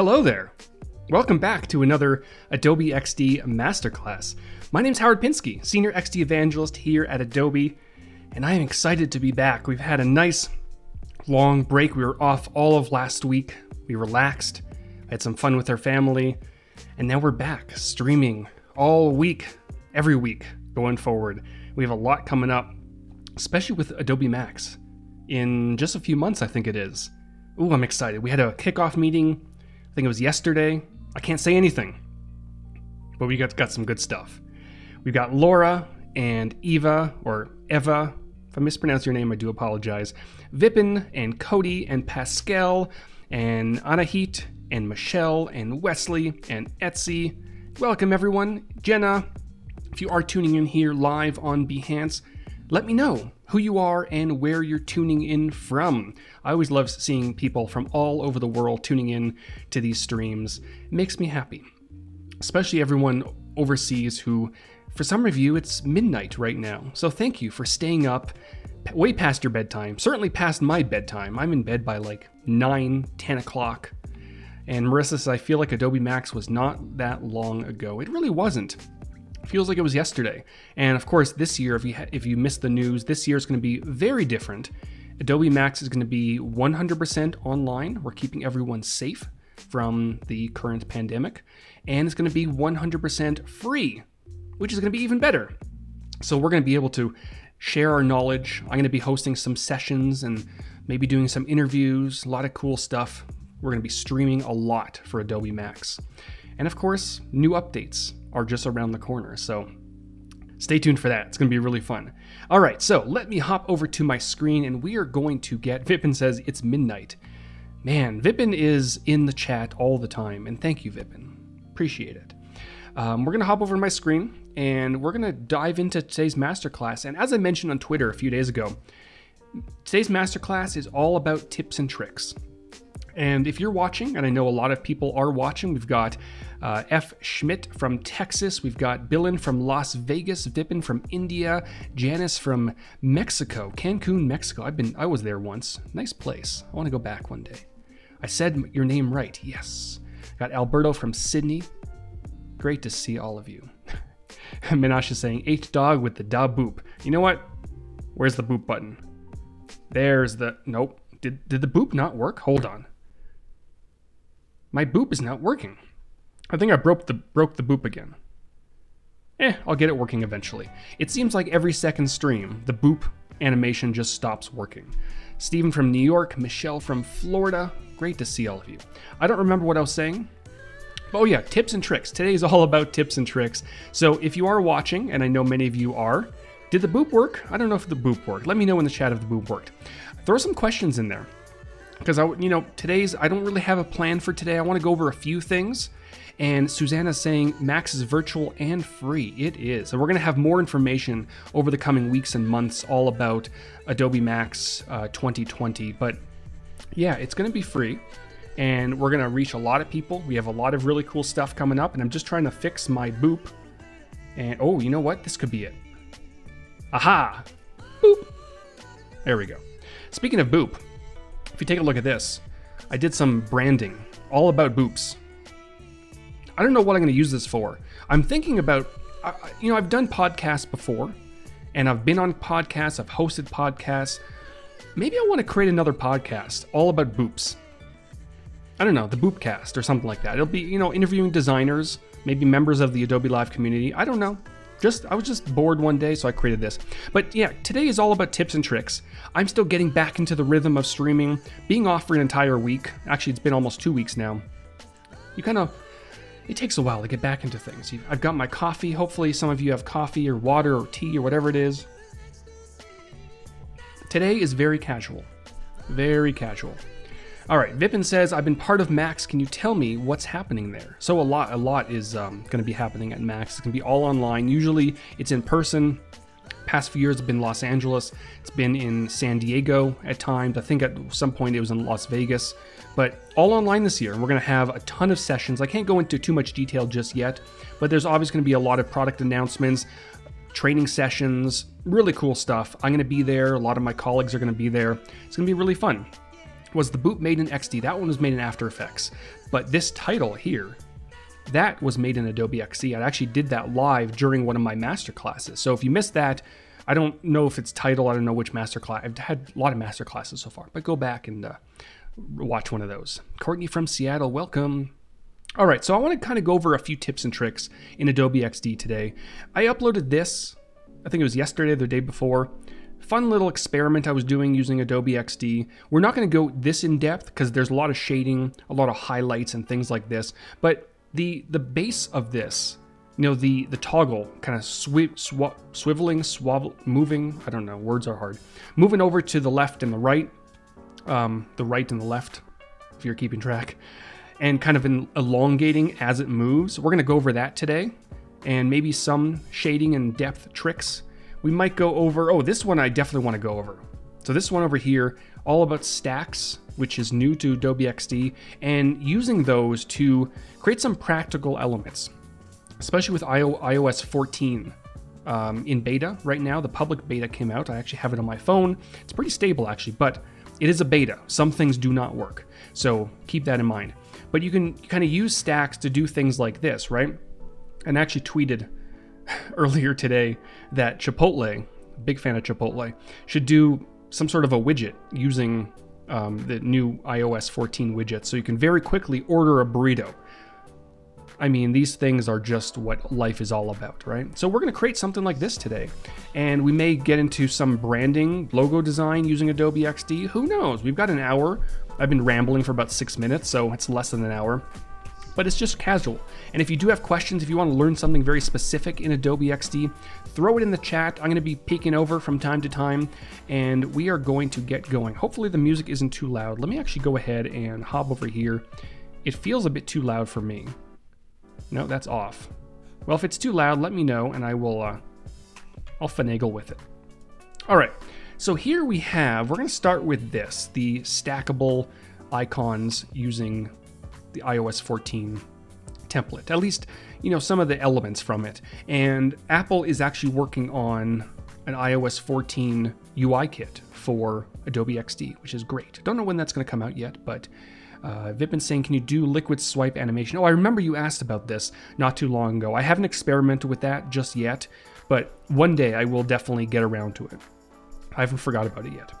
Hello there. Welcome back to another Adobe XD Masterclass. My name's Howard Pinsky, Senior XD Evangelist here at Adobe, and I am excited to be back. We've had a nice long break. We were off all of last week. We relaxed, had some fun with our family, and now we're back streaming all week, every week going forward. We have a lot coming up, especially with Adobe Max in just a few months, I think it is. Ooh, I'm excited. We had a kickoff meeting. I think it was yesterday. I can't say anything, but we got, got some good stuff. We've got Laura and Eva, or Eva. If I mispronounce your name, I do apologize. Vipin and Cody and Pascal and Anahit and Michelle and Wesley and Etsy. Welcome, everyone. Jenna, if you are tuning in here live on Behance, let me know who you are and where you're tuning in from. I always love seeing people from all over the world tuning in to these streams. It makes me happy. Especially everyone overseas who, for some of you, it's midnight right now. So thank you for staying up way past your bedtime, certainly past my bedtime. I'm in bed by like 9, 10 o'clock. And Marissa says, I feel like Adobe Max was not that long ago. It really wasn't feels like it was yesterday. And of course, this year, if you ha- if you missed the news, this year is going to be very different. Adobe Max is going to be 100% online. We're keeping everyone safe from the current pandemic, and it's going to be 100% free, which is going to be even better. So we're going to be able to share our knowledge. I'm going to be hosting some sessions and maybe doing some interviews, a lot of cool stuff. We're going to be streaming a lot for Adobe Max. And of course, new updates are just around the corner. So stay tuned for that. It's going to be really fun. All right, so let me hop over to my screen and we are going to get. Vipin says it's midnight. Man, Vipin is in the chat all the time, and thank you, Vipin. Appreciate it. Um, we're going to hop over to my screen and we're going to dive into today's masterclass. And as I mentioned on Twitter a few days ago, today's masterclass is all about tips and tricks. And if you're watching, and I know a lot of people are watching, we've got uh, F. Schmidt from Texas, we've got Billin from Las Vegas, Vipin from India, Janice from Mexico, Cancun, Mexico. I've been, I was there once. Nice place. I want to go back one day. I said your name right. Yes. Got Alberto from Sydney. Great to see all of you. Minash is saying H dog with the da boop. You know what? Where's the boop button? There's the nope. Did did the boop not work? Hold on. My boop is not working. I think I broke the broke the boop again. Eh, I'll get it working eventually. It seems like every second stream, the boop animation just stops working. Stephen from New York, Michelle from Florida. Great to see all of you. I don't remember what I was saying. Oh yeah, tips and tricks. Today is all about tips and tricks. So if you are watching, and I know many of you are, did the boop work? I don't know if the boop worked. Let me know in the chat if the boop worked. Throw some questions in there because I, you know, today's I don't really have a plan for today. I want to go over a few things. And Susanna's saying Max is virtual and free. It is. And we're going to have more information over the coming weeks and months all about Adobe Max uh, 2020. But yeah, it's going to be free. And we're going to reach a lot of people. We have a lot of really cool stuff coming up. And I'm just trying to fix my boop. And oh, you know what? This could be it. Aha! Boop! There we go. Speaking of boop, if you take a look at this, I did some branding all about boops. I don't know what I'm going to use this for. I'm thinking about, you know, I've done podcasts before, and I've been on podcasts, I've hosted podcasts. Maybe I want to create another podcast all about boops. I don't know, the Boopcast or something like that. It'll be, you know, interviewing designers, maybe members of the Adobe Live community. I don't know. Just I was just bored one day, so I created this. But yeah, today is all about tips and tricks. I'm still getting back into the rhythm of streaming, being off for an entire week. Actually, it's been almost two weeks now. You kind of it takes a while to get back into things. I've got my coffee. Hopefully, some of you have coffee or water or tea or whatever it is. Today is very casual. Very casual. All right, Vipin says, I've been part of Max. Can you tell me what's happening there? So a lot, a lot is um, going to be happening at Max. It's going to be all online. Usually, it's in person. Past few years have been Los Angeles. It's been in San Diego at times. I think at some point it was in Las Vegas, but all online this year. We're going to have a ton of sessions. I can't go into too much detail just yet, but there's obviously going to be a lot of product announcements, training sessions, really cool stuff. I'm going to be there. A lot of my colleagues are going to be there. It's going to be really fun. Was the boot made in XD. That one was made in After Effects. But this title here, that was made in Adobe XD. I actually did that live during one of my master classes. So if you missed that, I don't know if it's title. I don't know which master class. I've had a lot of master classes so far, but go back and uh, watch one of those. Courtney from Seattle, welcome. All right, so I want to kind of go over a few tips and tricks in Adobe XD today. I uploaded this, I think it was yesterday or the day before. Fun little experiment I was doing using Adobe XD. We're not going to go this in depth because there's a lot of shading, a lot of highlights and things like this. But the the base of this, you know, the the toggle kind of swi- sw- swiveling, swavel, moving. I don't know, words are hard. Moving over to the left and the right, um, the right and the left, if you're keeping track, and kind of elongating as it moves. We're going to go over that today, and maybe some shading and depth tricks. We might go over. Oh, this one I definitely want to go over. So this one over here, all about stacks, which is new to Adobe XD, and using those to create some practical elements, especially with iOS 14 um, in beta right now. The public beta came out. I actually have it on my phone. It's pretty stable actually, but it is a beta. Some things do not work. So keep that in mind. But you can kind of use stacks to do things like this, right? And actually tweeted earlier today that Chipotle, big fan of Chipotle, should do some sort of a widget using um, the new iOS 14 widget so you can very quickly order a burrito. I mean, these things are just what life is all about, right? So we're going to create something like this today. And we may get into some branding, logo design using Adobe XD. Who knows? We've got an hour. I've been rambling for about six minutes, so it's less than an hour but it's just casual. And if you do have questions, if you want to learn something very specific in Adobe XD, throw it in the chat. I'm going to be peeking over from time to time, and we are going to get going. Hopefully the music isn't too loud. Let me actually go ahead and hop over here. It feels a bit too loud for me. No, that's off. Well, if it's too loud, let me know, and I will, uh, I'll finagle with it. All right, so here we have, we're going to start with this, the stackable icons using the iOS 14 template, at least, you know, some of the elements from it. And Apple is actually working on an iOS 14 UI kit for Adobe XD, which is great. Don't know when that's going to come out yet, but uh, Vipin saying, can you do liquid swipe animation? Oh, I remember you asked about this not too long ago. I haven't experimented with that just yet, but one day I will definitely get around to it. I haven't forgot about it yet.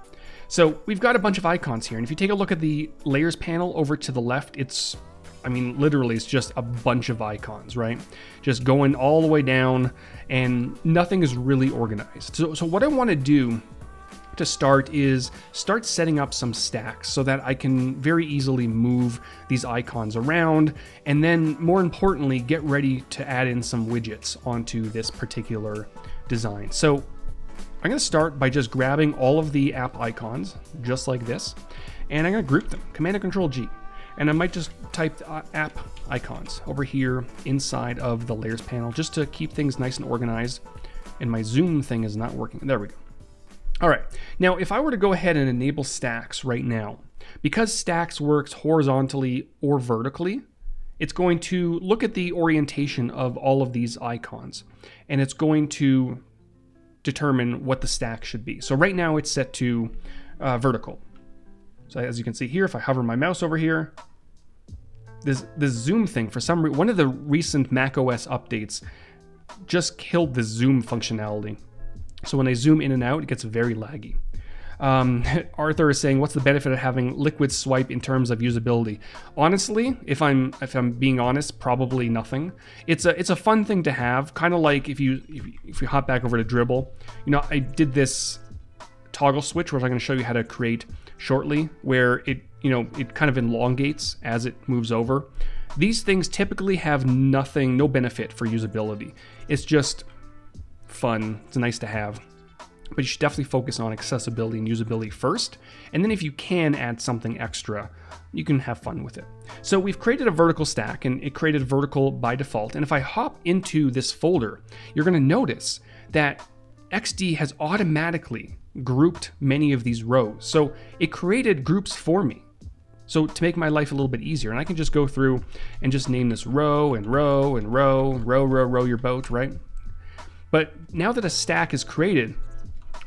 So we've got a bunch of icons here, and if you take a look at the layers panel over to the left, it's, I mean, literally it's just a bunch of icons, right? Just going all the way down, and nothing is really organized. So, so what I want to do to start is start setting up some stacks so that I can very easily move these icons around and then more importantly get ready to add in some widgets onto this particular design. So I'm going to start by just grabbing all of the app icons, just like this, and I'm going to group them, Command and Control G. And I might just type uh, app icons over here inside of the layers panel just to keep things nice and organized. And my zoom thing is not working. There we go. All right, now if I were to go ahead and enable stacks right now, because stacks works horizontally or vertically, it's going to look at the orientation of all of these icons and it's going to determine what the stack should be. So right now it's set to uh, vertical. So as you can see here, if I hover my mouse over here, this this zoom thing for some reason, one of the recent Mac OS updates just killed the zoom functionality. So when I zoom in and out, it gets very laggy. Um, Arthur is saying, "What's the benefit of having liquid swipe in terms of usability?" Honestly, if I'm if I'm being honest, probably nothing. It's a it's a fun thing to have, kind of like if you if, you hop back over to Dribble. You know, I did this toggle switch, which I'm going to show you how to create shortly, where it you know it kind of elongates as it moves over. These things typically have nothing, no benefit for usability. It's just fun. It's nice to have but you should definitely focus on accessibility and usability first. And then if you can add something extra, you can have fun with it. So we've created a vertical stack and it created vertical by default. And if I hop into this folder, you're gonna notice that XD has automatically grouped many of these rows. So it created groups for me. So to make my life a little bit easier, and I can just go through and just name this row and row and row, row, row, row your boat, right? But now that a stack is created,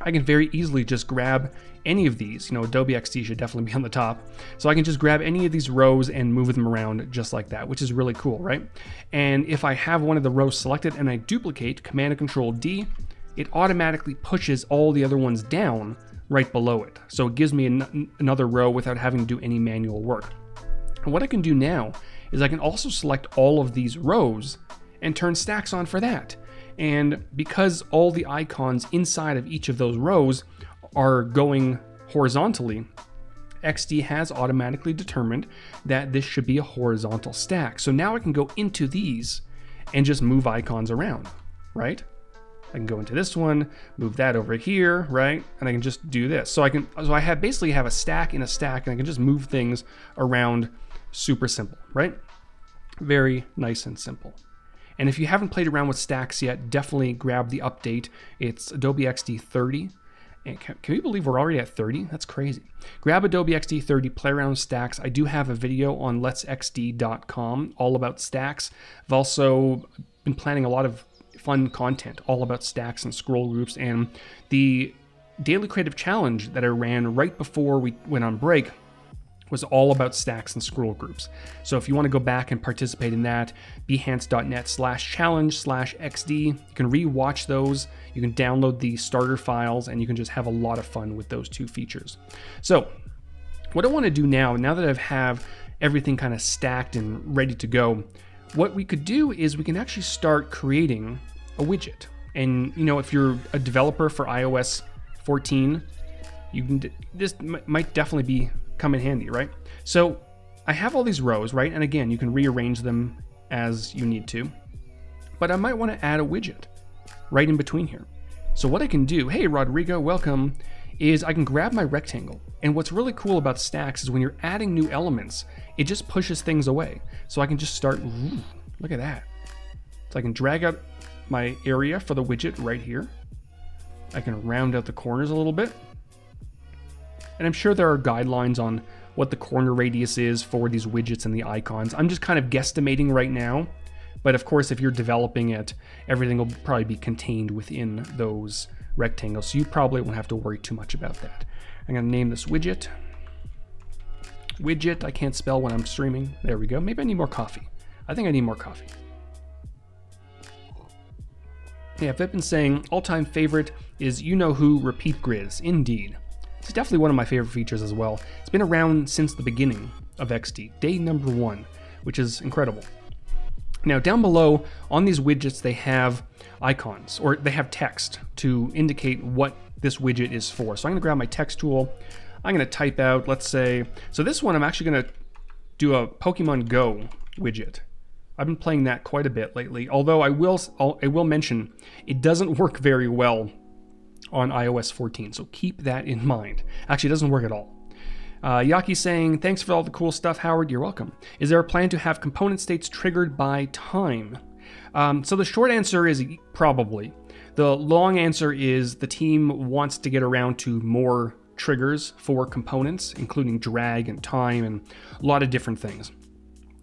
I can very easily just grab any of these, you know, Adobe XD should definitely be on the top. So I can just grab any of these rows and move them around just like that, which is really cool, right? And if I have one of the rows selected and I duplicate Command and Control D, it automatically pushes all the other ones down right below it. So it gives me an another row without having to do any manual work. And what I can do now is I can also select all of these rows and turn stacks on for that. And because all the icons inside of each of those rows are going horizontally, XD has automatically determined that this should be a horizontal stack. So now I can go into these and just move icons around, right? I can go into this one, move that over here, right? And I can just do this. So I can, so I have basically have a stack in a stack and I can just move things around super simple, right? Very nice and simple. And if you haven't played around with stacks yet, definitely grab the update. It's Adobe XD 30. And can, can we believe we're already at 30? That's crazy. Grab Adobe XD 30, play around with stacks. I do have a video on letsxd.com all about stacks. I've also been planning a lot of fun content all about stacks and scroll groups and the daily creative challenge that I ran right before we went on break was all about stacks and scroll groups. So if you want to go back and participate in that, behance.net slash challenge slash XD. You can re-watch those, you can download the starter files, and you can just have a lot of fun with those two features. So what I want to do now, now that I have everything kind of stacked and ready to go, what we could do is we can actually start creating a widget. And you know, if you're a developer for iOS 14, you can this might definitely be come in handy, right? So I have all these rows, right? And again, you can rearrange them as you need to. But I might want to add a widget right in between here. So what I can do, hey Rodrigo, welcome, is I can grab my rectangle. And what's really cool about stacks is when you're adding new elements, it just pushes things away. So I can just start, ooh, look at that. So I can drag out my area for the widget right here. I can round out the corners a little bit. And I'm sure there are guidelines on what the corner radius is for these widgets and the icons. I'm just kind of guesstimating right now. But of course, if you're developing it, everything will probably be contained within those rectangles. So you probably won't have to worry too much about that. I'm gonna name this widget. Widget, I can't spell when I'm streaming. There we go. Maybe I need more coffee. I think I need more coffee. Yeah, I've been saying all-time favorite is You Know Who Repeat Grids. Indeed. It's definitely one of my favorite features as well. It's been around since the beginning of XD, day number one, which is incredible. Now down below on these widgets they have icons or they have text to indicate what this widget is for. So I'm gonna grab my text tool. I'm gonna type out, let's say, so this one I'm actually gonna do a Pokemon Go widget. I've been playing that quite a bit lately, although I will, I will mention it doesn't work very well on iOS 14, so keep that in mind. Actually, it doesn't work at all. Uh, Yaki saying, Thanks for all the cool stuff, Howard. You're welcome. Is there a plan to have component states triggered by time? Um, so the short answer is probably. The long answer is the team wants to get around to more triggers for components, including drag and time and a lot of different things.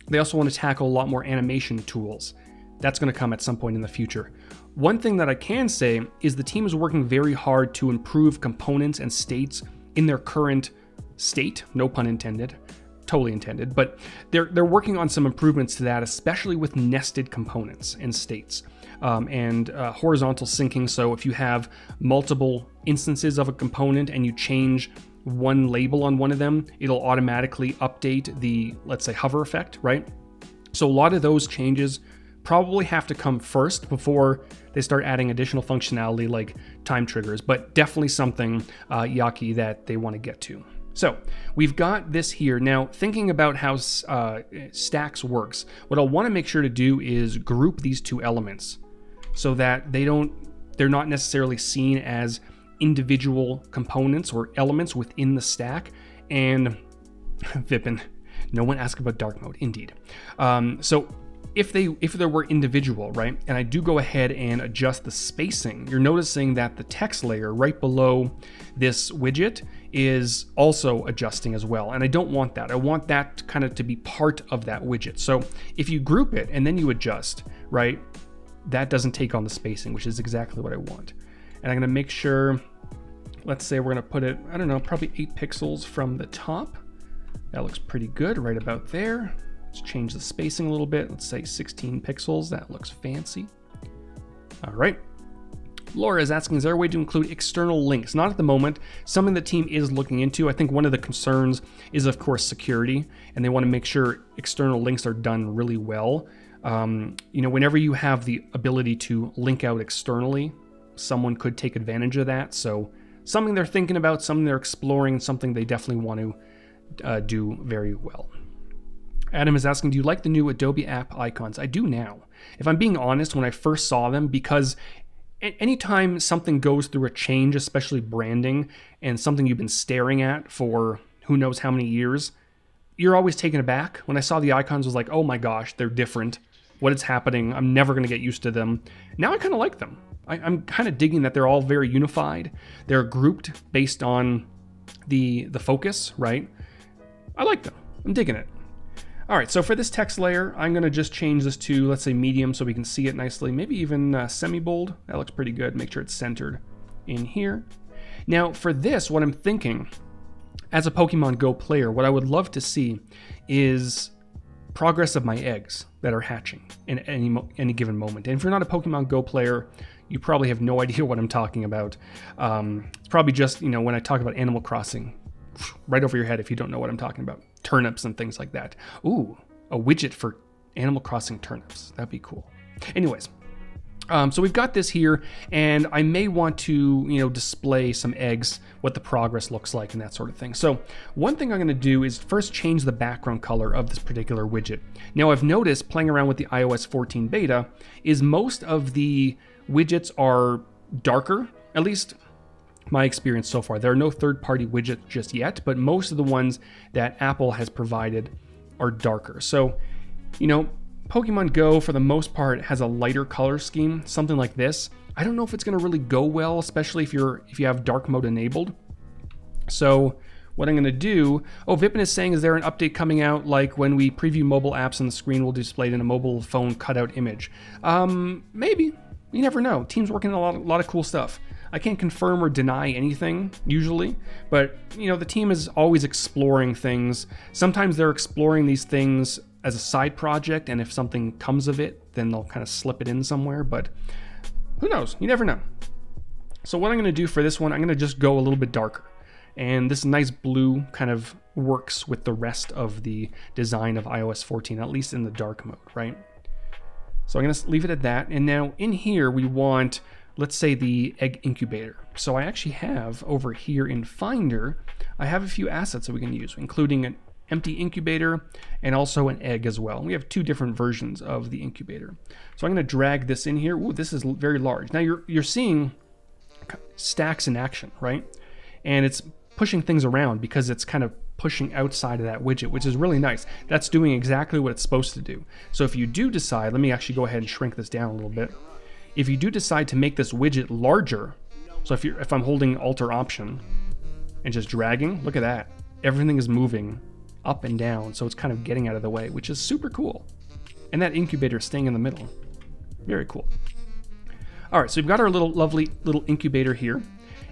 They also want to tackle a lot more animation tools. That's going to come at some point in the future. One thing that I can say is the team is working very hard to improve components and states in their current state, no pun intended, totally intended, but they're they're working on some improvements to that, especially with nested components and states. Um, and uh, horizontal syncing. So if you have multiple instances of a component and you change one label on one of them, it'll automatically update the, let's say, hover effect, right? So a lot of those changes probably have to come first before they start adding additional functionality like time triggers, but definitely something, uh, Yaki, that they want to get to. So we've got this here. Now, thinking about how uh, stacks works, what I'll want to make sure to do is group these two elements so that they don't, they're not necessarily seen as individual components or elements within the stack. And Vipin, no one asked about dark mode, indeed. Um, so if they if there were individual, right, and I do go ahead and adjust the spacing, you're noticing that the text layer right below this widget is also adjusting as well. And I don't want that. I want that kind of to be part of that widget. So if you group it and then you adjust, right, that doesn't take on the spacing, which is exactly what I want. And I'm gonna make sure let's say we're gonna put it, I don't know, probably eight pixels from the top. That looks pretty good right about there. Let's change the spacing a little bit. Let's say 16 pixels. That looks fancy. All right. Laura is asking, is there a way to include external links? Not at the moment. Something the team is looking into. I think one of the concerns is, of course, security, and they want to make sure external links are done really well. Um, you know, whenever you have the ability to link out externally, someone could take advantage of that. So, something they're thinking about, something they're exploring, something they definitely want to uh, do very well. Adam is asking, do you like the new Adobe app icons? I do now. If I'm being honest, when I first saw them, because anytime something goes through a change, especially branding, and something you've been staring at for who knows how many years, you're always taken aback. When I saw the icons, I was like, oh my gosh, they're different. What is happening? I'm never going to get used to them. Now I kind of like them. I, I'm kind of digging that they're all very unified. They're grouped based on the the focus, right? I like them. I'm digging it. All right, so for this text layer, I'm gonna just change this to, let's say medium so we can see it nicely, maybe even uh, semi-bold. That looks pretty good. Make sure it's centered in here. Now for this, what I'm thinking, as a Pokemon Go player, what I would love to see is progress of my eggs that are hatching in any, any given moment. And if you're not a Pokemon Go player, you probably have no idea what I'm talking about. Um, it's probably just, you know, when I talk about Animal Crossing, right over your head if you don't know what I'm talking about. Turnips and things like that. Ooh, a widget for Animal Crossing turnips. That'd be cool. Anyways, um, so we've got this here, and I may want to, you know, display some eggs, what the progress looks like, and that sort of thing. So one thing I'm going to do is first change the background color of this particular widget. Now I've noticed playing around with the iOS 14 beta is most of the widgets are darker, at least my experience so far. There are no third party widgets just yet, but most of the ones that Apple has provided are darker. So, you know, Pokemon Go, for the most part, has a lighter color scheme, something like this. I don't know if it's going to really go well, especially if you're if you have dark mode enabled. So what I'm going to do, oh, Vipin is saying, is there an update coming out like when we preview mobile apps and the screen will be displayed in a mobile phone cutout image? Um, maybe. You never know. Team's working on a lot, a lot of cool stuff. I can't confirm or deny anything usually, but you know, the team is always exploring things. Sometimes they're exploring these things as a side project, and if something comes of it, then they'll kind of slip it in somewhere, but who knows? You never know. So what I'm going to do for this one, I'm going to just go a little bit darker. And this nice blue kind of works with the rest of the design of iOS 14, at least in the dark mode, right? So I'm going to leave it at that. And now in here, we want let's say the egg incubator. So I actually have over here in Finder, I have a few assets that we can use, including an empty incubator and also an egg as well. We have two different versions of the incubator. So I'm going to drag this in here. Ooh, this is very large. Now you're you're seeing stacks in action, right? And it's pushing things around because it's kind of pushing outside of that widget, which is really nice. That's doing exactly what it's supposed to do. So if you do decide, let me actually go ahead and shrink this down a little bit. If you do decide to make this widget larger, so if, you're, if I'm holding Alt or Option and just dragging, look at that. Everything is moving up and down, so it's kind of getting out of the way, which is super cool. And that incubator staying in the middle. Very cool. All right, so we've got our little lovely little incubator here.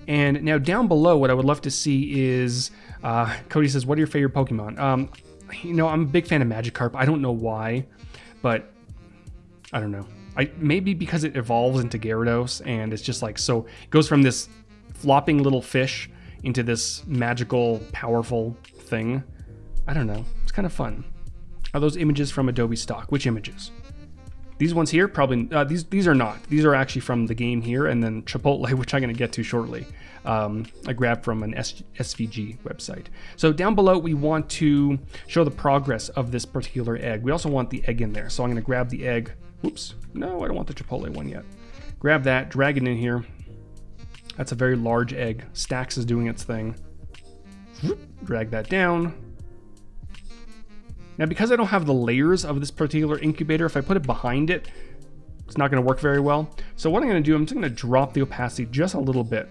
And now down below, what I would love to see is, uh, Cody says, what are your favorite Pokemon? Um, you know, I'm a big fan of Magikarp. I don't know why, but I don't know. I maybe because it evolves into Gyarados and it's just like so it goes from this flopping little fish into this magical, powerful thing. I don't know. It's kind of fun. Are those images from Adobe stock? Which images? These ones here, probably uh, these these are not. These are actually from the game here, and then Chipotle, which I'm going to get to shortly. Um, I grabbed from an S- SVG website. So down below, we want to show the progress of this particular egg. We also want the egg in there. So I'm going to grab the egg Whoops. No, I don't want the Chipotle one yet. Grab that, drag it in here. That's a very large egg. Stacks is doing its thing. Drag that down. Now, because I don't have the layers of this particular incubator, if I put it behind it, it's not going to work very well. So what I'm going to do, I'm just going to drop the opacity just a little bit.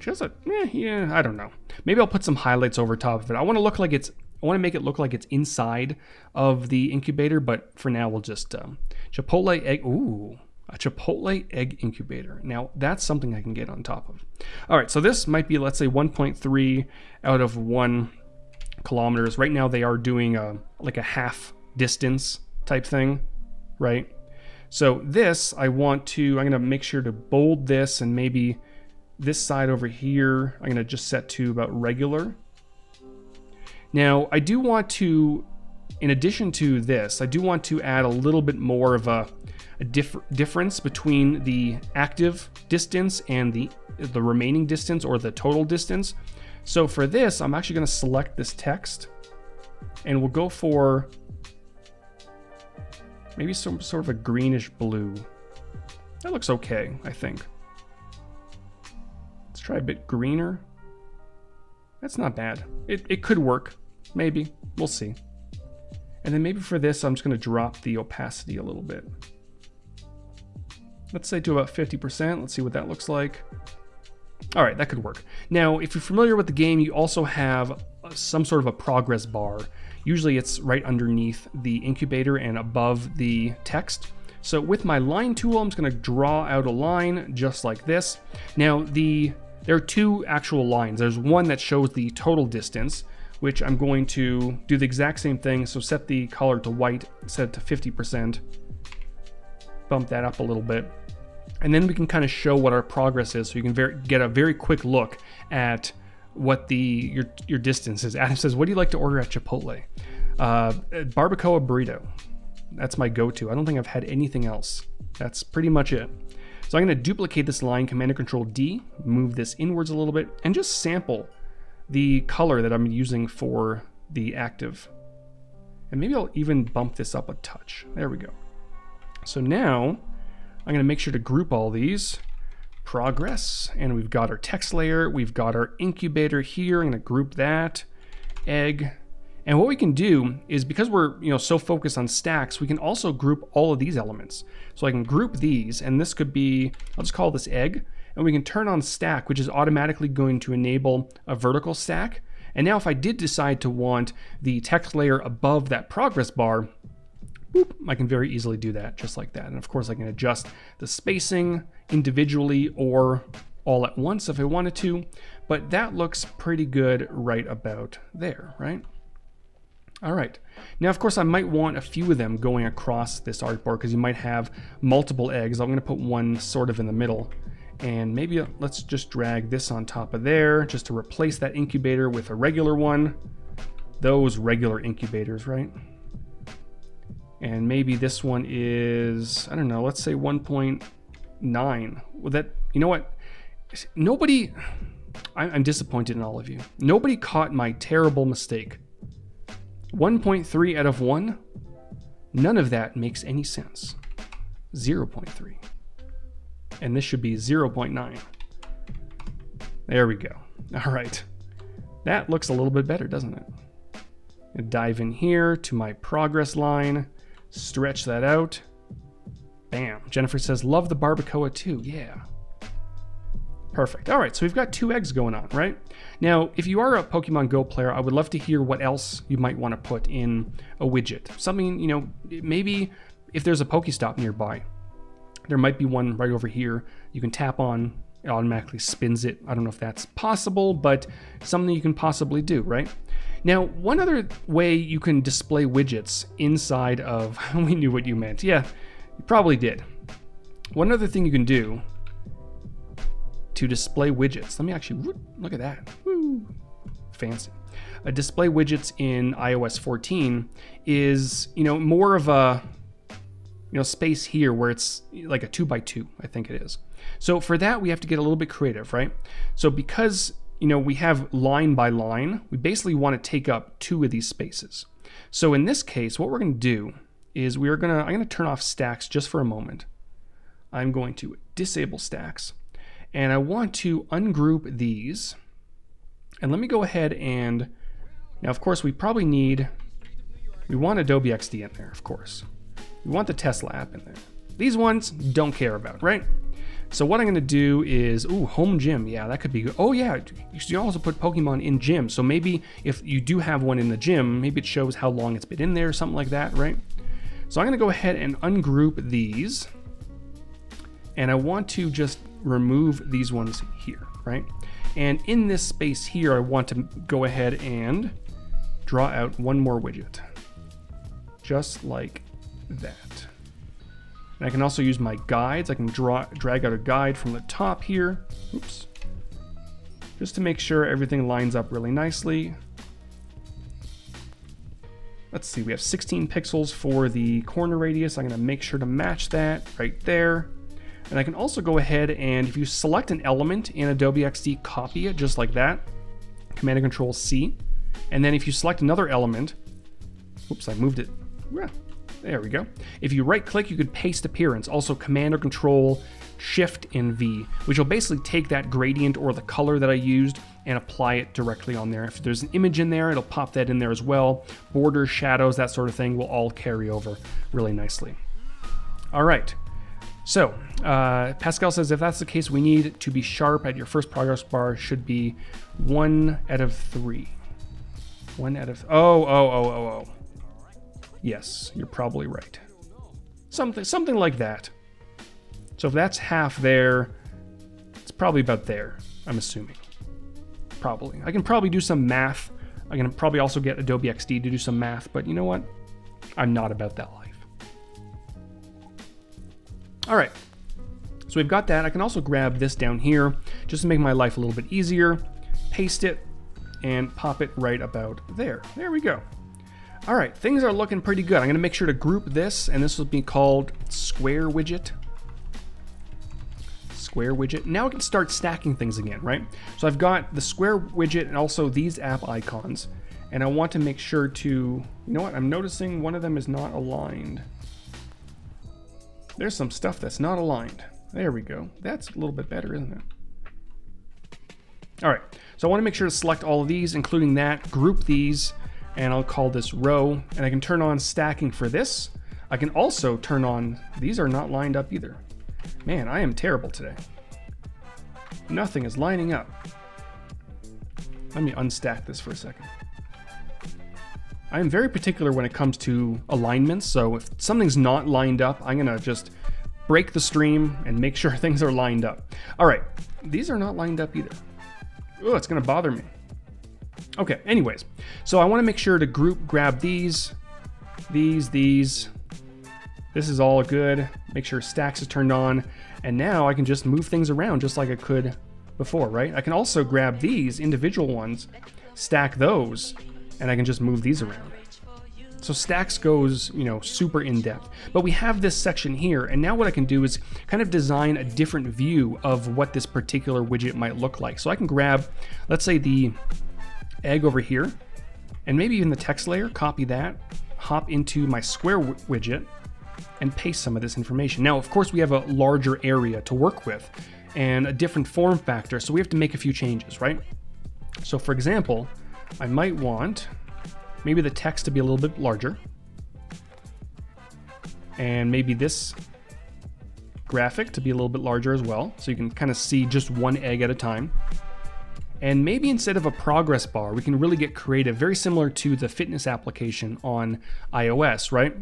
Just a, eh, yeah, I don't know. Maybe I'll put some highlights over top of it. I want to look like it's, I want to make it look like it's inside of the incubator, but for now we'll just um, Chipotle egg. Ooh, A Chipotle egg incubator. Now, that's something I can get on top of. All right, so this might be, let's say, 1.3 out of 1 kilometers. Right now, they are doing a, like a half distance type thing, right? So this, I want to, I'm to make sure to bold this and maybe this side over here, I'm to just set to about regular. Now, I do want to, in addition to this, I do want to add a little bit more of a, a dif difference between the active distance and the, the remaining distance or the total distance. So for this, I'm actually going to select this text and we'll go for maybe some sort of a greenish blue. That looks okay, I think. Let's try a bit greener. That's not bad. It, it could work. Maybe. We'll see. And then maybe for this, I'm just going to drop the opacity a little bit. Let's say to about 50%. Let's see what that looks like. All right, that could work. Now, if you're familiar with the game, you also have uh, some sort of a progress bar. Usually it's right underneath the incubator and above the text. So with my line tool, I'm just gonna draw out a line just like this. Now, the there are two actual lines. There's one that shows the total distance, which I'm going to do the exact same thing. So set the color to white, set it to 50%, bump that up a little bit. And then we can kind of show what our progress is so you can very, get a very quick look at what the your, your distance is. Adam says, what do you like to order at Chipotle? Uh, barbacoa burrito. That's my go-to. I don't think I've had anything else. That's pretty much it. So I'm going to duplicate this line, Command and Control D, move this inwards a little bit, and just sample the color that I'm using for the active. And maybe I'll even bump this up a touch. There we go. So now I'm going to make sure to group all these. Progress, and we've got our text layer. We've got our incubator here. I'm to group that. Egg, and what we can do is because we're you know so focused on stacks, we can also group all of these elements. So I can group these, and this could be, I'll just call this egg, and we can turn on stack, which is automatically going to enable a vertical stack. And now if I did decide to want the text layer above that progress bar, boop, I can very easily do that just like that. And of course I can adjust the spacing individually or all at once if I wanted to, but that looks pretty good right about there, right? All right. Now, of course, I might want a few of them going across this artboard because you might have multiple eggs. I'm going to put one sort of in the middle. And maybe let's just drag this on top of there just to replace that incubator with a regular one. Those regular incubators, right? And maybe this one is, I don't know, let's say 1.9. Well, that, you know what? Nobody, I'm disappointed in all of you. Nobody caught my terrible mistake 1.3 out of 1? None of that makes any sense. 0.3. And this should be 0.9. There we go. All right. That looks a little bit better, doesn't it? dive in here to my progress line, stretch that out. Bam. Jennifer says, love the barbacoa too. Yeah. Perfect. All right, so we've got two eggs going on, right? Now, if you are a Pokemon Go player, I would love to hear what else you might want to put in a widget. Something, you know, maybe if there's a Pokestop nearby, there might be one right over here. You can tap on, it automatically spins it. I don't know if that's possible, but something you can possibly do, right? Now, one other way you can display widgets inside of, we knew what you meant. Yeah, you probably did. One other thing you can do to display widgets. Let me actually look at that. Woo, fancy. A display widgets in iOS 14 is, you know, more of a you know space here where it's like a two by two, I think it is. So for that we have to get a little bit creative, right? So because you know we have line by line, we basically want to take up two of these spaces. So in this case, what we're going to do is we are going to I'm going to turn off stacks just for a moment. I'm going to disable stacks and I want to ungroup these. And let me go ahead and, now of course we probably need, we want Adobe XD in there, of course. We want the Tesla app in there. These ones, don't care about, right? So what I'm gonna do is, ooh, home gym, yeah, that could be good. Oh yeah, you also put Pokemon in gym. So maybe if you do have one in the gym, maybe it shows how long it's been in there, or something like that, right? So I'm gonna go ahead and ungroup these. and I want to just remove these ones here, right? And in this space here, I want to go ahead and draw out one more widget, just like that. And I can also use my guides. I can draw, drag out a guide from the top here. Oops. Just to make sure everything lines up really nicely. Let's see, we have 16 pixels for the corner radius. I'm gonna make sure to match that right there. And I can also go ahead and if you select an element in Adobe XD, copy it just like that. Command and Control C. And then if you select another element, oops, I moved it. Yeah, there we go. If you right click, you could paste appearance. Also Command or Control Shift in V, which will basically take that gradient or the color that I used and apply it directly on there. If there's an image in there, it'll pop that in there as well. Borders, shadows, that sort of thing will all carry over really nicely. All right. So, uh, Pascal says if that's the case, we need to be sharp at your first progress bar should be one out of three. One out of, oh, oh, oh, oh, oh. Yes, you're probably right. Something, something like that. So if that's half there, it's probably about there, I'm assuming. Probably. I can probably do some math. I can probably also get Adobe XD to do some math, but you know what? I'm not about that life. All right, so we've got that. I can also grab this down here just to make my life a little bit easier, paste it, and pop it right about there. There we go. All right, things are looking pretty good. I'm gonna make sure to group this, and this will be called square widget. Square widget. Now I can start stacking things again, right? So I've got the square widget and also these app icons, and I want to make sure to, you know what, I'm noticing one of them is not aligned. There's some stuff that's not aligned. There we go. That's a little bit better, isn't it? All right, so I want to make sure to select all of these, including that, group these, and I'll call this row, and I can turn on stacking for this. I can also turn on, these are not lined up either. Man, I am terrible today. Nothing is lining up. Let me unstack this for a second. I am very particular when it comes to alignments, so if something's not lined up, I'm gonna just break the stream and make sure things are lined up. All right, these are not lined up either. Oh, it's gonna bother me. Okay, anyways, so I wanna make sure to group grab these, these, these. This is all good. Make sure stacks is turned on. And now I can just move things around just like I could before, right? I can also grab these individual ones, stack those, and I can just move these around. So stacks goes, you know, super in depth. But we have this section here, and now what I can do is kind of design a different view of what this particular widget might look like. So I can grab, let's say the egg over here, and maybe even the text layer, copy that, hop into my square widget, and paste some of this information. Now, of course, we have a larger area to work with and a different form factor, so we have to make a few changes, right? So for example, I might want maybe the text to be a little bit larger. And maybe this graphic to be a little bit larger as well, so you can kind of see just one egg at a time. And maybe instead of a progress bar, we can really get creative, very similar to the fitness application on iOS, right?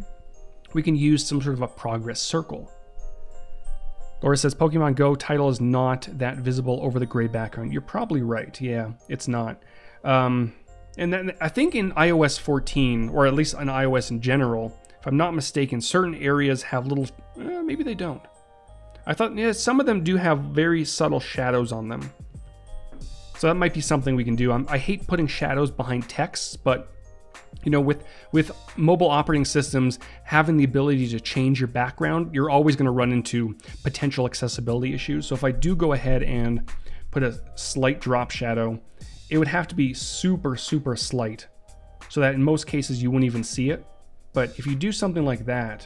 We can use some sort of a progress circle. Laura says Pokemon Go title is not that visible over the gray background. You're probably right. Yeah, it's not. Um, and then I think in iOS 14, or at least on iOS in general, if I'm not mistaken, certain areas have little. Eh, maybe they don't. I thought yeah, some of them do have very subtle shadows on them. So that might be something we can do. I'm, I hate putting shadows behind text, but you know, with with mobile operating systems having the ability to change your background, you're always going to run into potential accessibility issues. So if I do go ahead and put a slight drop shadow it would have to be super, super slight so that in most cases you wouldn't even see it. But if you do something like that,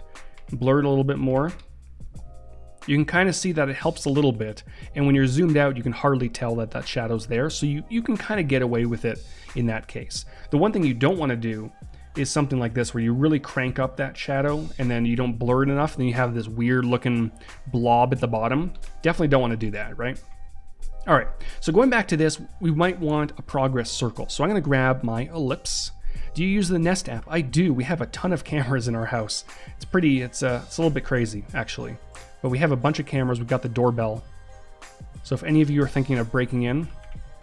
blur it a little bit more, you can kind of see that it helps a little bit. And when you're zoomed out, you can hardly tell that that shadow's there. So you, you can kind of get away with it in that case. The one thing you don't want to do is something like this where you really crank up that shadow and then you don't blur it enough and then you have this weird looking blob at the bottom. Definitely don't want to do that, right? All right, so going back to this, we might want a progress circle. So I'm gonna grab my ellipse. Do you use the Nest app? I do. We have a ton of cameras in our house. It's pretty, it's, uh, it's a little bit crazy, actually. But we have a bunch of cameras. We've got the doorbell. So if any of you are thinking of breaking in,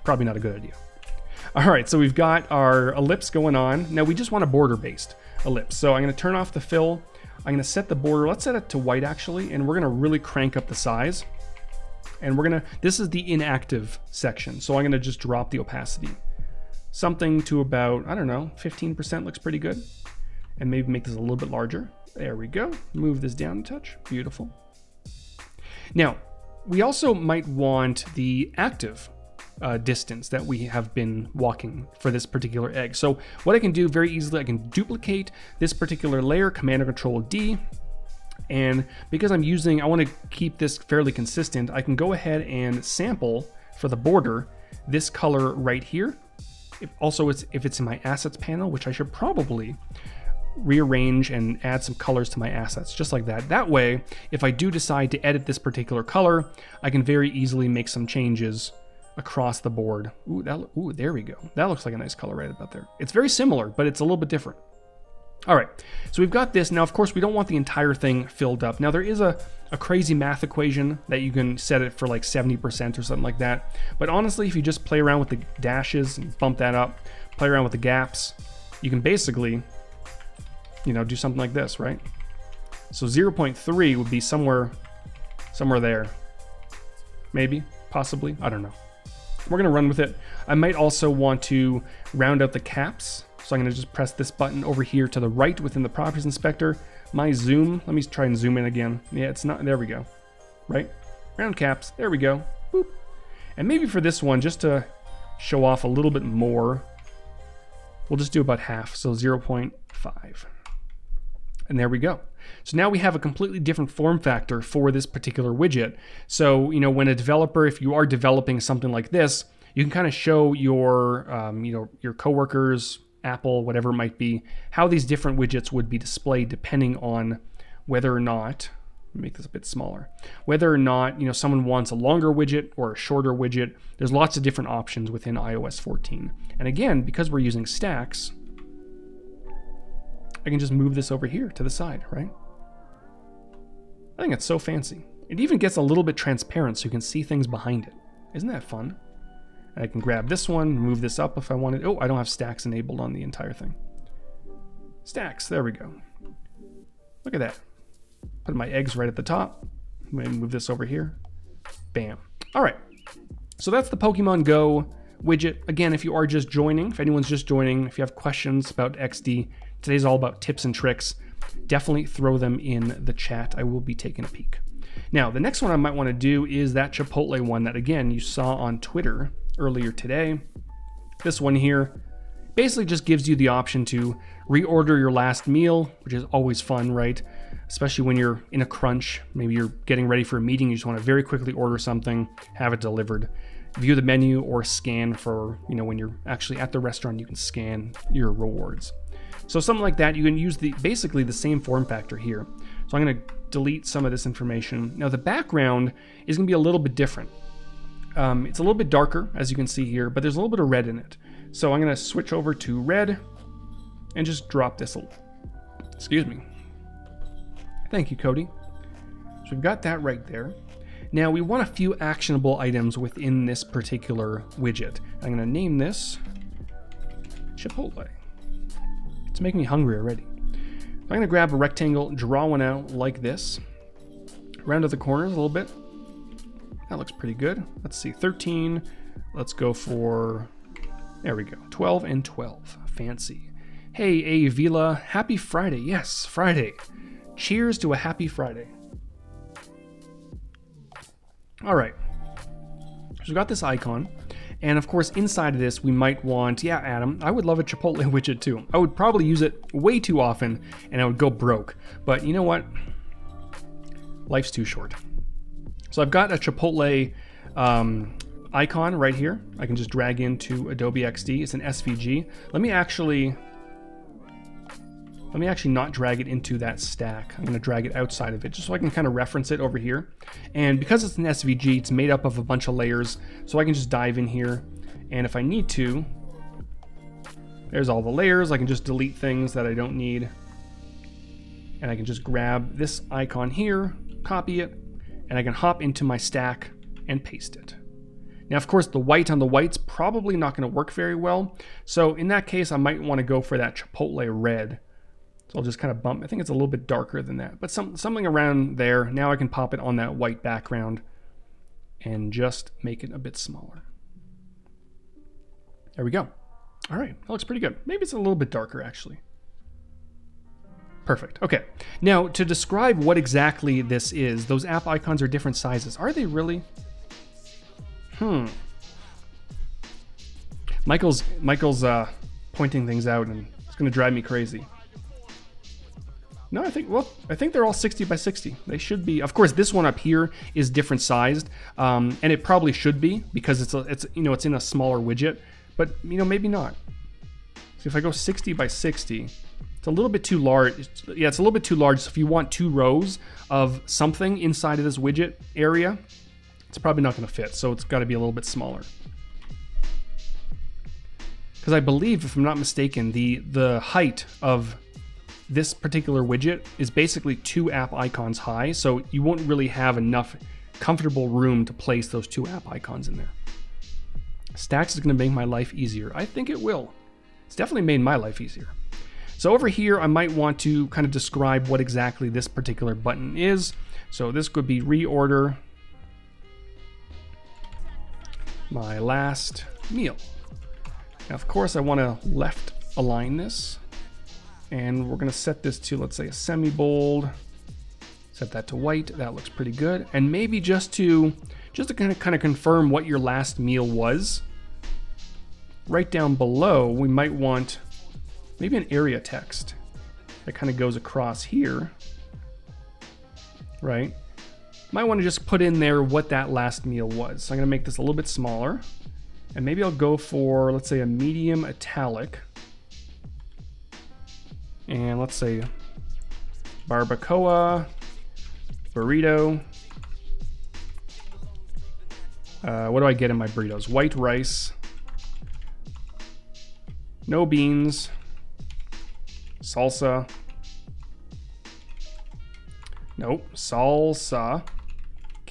probably not a good idea. All right, so we've got our ellipse going on. Now we just want a border-based ellipse. So I'm gonna turn off the fill. I'm gonna set the border, let's set it to white actually, and we're gonna really crank up the size. And we're gonna, this is the inactive section. So I'm gonna just drop the opacity. Something to about, I don't know, 15% looks pretty good. And maybe make this a little bit larger. There we go. Move this down a touch. Beautiful. Now, we also might want the active uh, distance that we have been walking for this particular egg. So what I can do very easily, I can duplicate this particular layer, Command or Control D, and because I'm using, I want to keep this fairly consistent, I can go ahead and sample for the border this color right here. If also, it's, if it's in my assets panel, which I should probably rearrange and add some colors to my assets, just like that. That way, if I do decide to edit this particular color, I can very easily make some changes across the board. Ooh, that, ooh, there we go. That looks like a nice color right about there. It's very similar, but it's a little bit different. All right, so we've got this. Now, of course, we don't want the entire thing filled up. Now, there is a, a crazy math equation that you can set it for like 70% or something like that. But honestly, if you just play around with the dashes and bump that up, play around with the gaps, you can basically, you know, do something like this, right? So 0.3 would be somewhere, somewhere there. Maybe, possibly, I don't know. We're gonna run with it. I might also want to round out the caps. So I'm gonna just press this button over here to the right within the properties inspector. My zoom, let me try and zoom in again. Yeah, it's not, there we go. Right? Round caps, there we go. Boop. And maybe for this one, just to show off a little bit more, we'll just do about half, so 0.5. And there we go. So now we have a completely different form factor for this particular widget. So, you know, when a developer, if you are developing something like this, you can kind of show your, um, you know, your coworkers, Apple, whatever it might be, how these different widgets would be displayed depending on whether or not, make this a bit smaller, whether or not, you know, someone wants a longer widget or a shorter widget. There's lots of different options within iOS 14. And again, because we're using stacks, I can just move this over here to the side, right? I think it's so fancy. It even gets a little bit transparent so you can see things behind it. Isn't that fun? And I can grab this one, move this up if I wanted. Oh, I don't have stacks enabled on the entire thing. Stacks, there we go. Look at that. Put my eggs right at the top. Move this over here. Bam. All right. So that's the Pokemon Go widget. Again, if you are just joining, if anyone's just joining, if you have questions about XD, Today's all about tips and tricks. Definitely throw them in the chat. I will be taking a peek. Now, the next one I might want to do is that Chipotle one that, again, you saw on Twitter earlier today. This one here basically just gives you the option to reorder your last meal, which is always fun, right? Especially when you're in a crunch. Maybe you're getting ready for a meeting, you just want to very quickly order something, have it delivered. View the menu or scan for, you know, when you're actually at the restaurant, you can scan your rewards. So something like that, you can use the basically the same form factor here. So I'm going to delete some of this information. Now the background is going to be a little bit different. Um, it's a little bit darker, as you can see here, but there's a little bit of red in it. So I'm going to switch over to red and just drop this. Excuse me. Thank you, Cody. So we've got that right there. Now we want a few actionable items within this particular widget. I'm going to name this Chipotle. It's making me hungry already. I'm going to grab a rectangle, draw one out like this. Round out the corners a little bit. That looks pretty good. Let's see, 13. Let's go for, there we go, 12 and 12. Fancy. Hey, Avila, happy Friday. Yes, Friday. Cheers to a happy Friday. All right. So we've got this icon. And of course, inside of this, we might want, yeah, Adam, I would love a Chipotle widget too. I would probably use it way too often and I would go broke. But you know what? Life's too short. So I've got a Chipotle um, icon right here. I can just drag into Adobe XD. It's an SVG. Let me actually let me actually not drag it into that stack. I'm gonna drag it outside of it just so I can kind of reference it over here. And because it's an SVG, it's made up of a bunch of layers, so I can just dive in here. And if I need to, there's all the layers. I can just delete things that I don't need. And I can just grab this icon here, copy it, and I can hop into my stack and paste it. Now, of course, the white on the white's probably not going to work very well. So in that case, I might want to go for that Chipotle red. So I'll just kind of bump. I think it's a little bit darker than that, but some, something around there. Now I can pop it on that white background and just make it a bit smaller. There we go. All right, that looks pretty good. Maybe it's a little bit darker actually. Perfect. Okay. Now, to describe what exactly this is, those app icons are different sizes. Are they really? Hmm. Michael's Michael's uh, pointing things out, and it's going to drive me crazy. No, I think well, I think they're all 60 by 60. They should be. Of course, this one up here is different sized, um, and it probably should be because it's a, it's you know it's in a smaller widget, but you know maybe not. So if I go 60 by 60, it's a little bit too large. Yeah, it's a little bit too large. So if you want two rows of something inside of this widget area, it's probably not going to fit. So it's got to be a little bit smaller. Because I believe, if I'm not mistaken, the the height of this particular widget is basically two app icons high, so you won't really have enough comfortable room to place those two app icons in there. Stacks is going to make my life easier. I think it will. It's definitely made my life easier. So over here, I might want to kind of describe what exactly this particular button is. So this could be reorder my last meal. Now, of course, I want to left align this and we're gonna set this to, let's say a semi-bold. Set that to white, that looks pretty good. And maybe just to, just to kind of, kind of confirm what your last meal was, right down below, we might want maybe an area text that kind of goes across here, right? Might want to just put in there what that last meal was. So I'm going to make this a little bit smaller. And maybe I'll go for, let's say, a medium italic. And let's say barbacoa, burrito. Uh, what do I get in my burritos? White rice, no beans, salsa. Nope, salsa.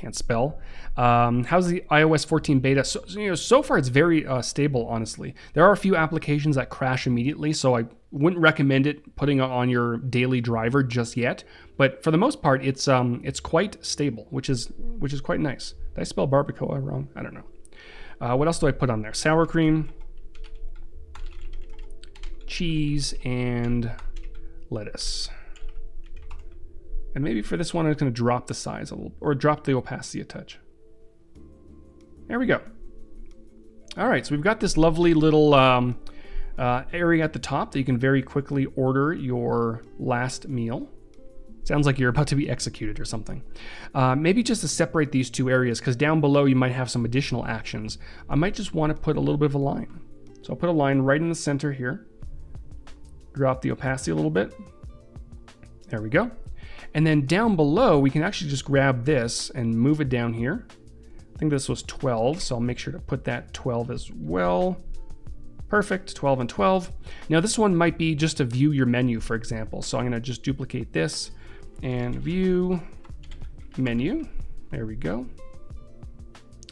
Can't spell. Um, how's the iOS 14 beta? So, you know, so far it's very uh, stable, honestly. There are a few applications that crash immediately, so I wouldn't recommend it putting on your daily driver just yet. But for the most part, it's um, it's quite stable, which is which is quite nice. Did I spell barbacoa wrong? I don't know. Uh, what else do I put on there? Sour cream, cheese, and lettuce. And maybe for this one, I'm going to drop the size a little, or drop the opacity a touch. There we go. All right, so we've got this lovely little um, uh, area at the top that you can very quickly order your last meal. Sounds like you're about to be executed or something. Uh, maybe just to separate these two areas, because down below you might have some additional actions. I might just want to put a little bit of a line. So I'll put a line right in the center here. Drop the opacity a little bit. There we go. And then down below, we can actually just grab this and move it down here. I think this was 12, so I'll make sure to put that 12 as well. Perfect, 12 and 12. Now this one might be just to view your menu, for example. So I'm gonna just duplicate this and view menu. There we go.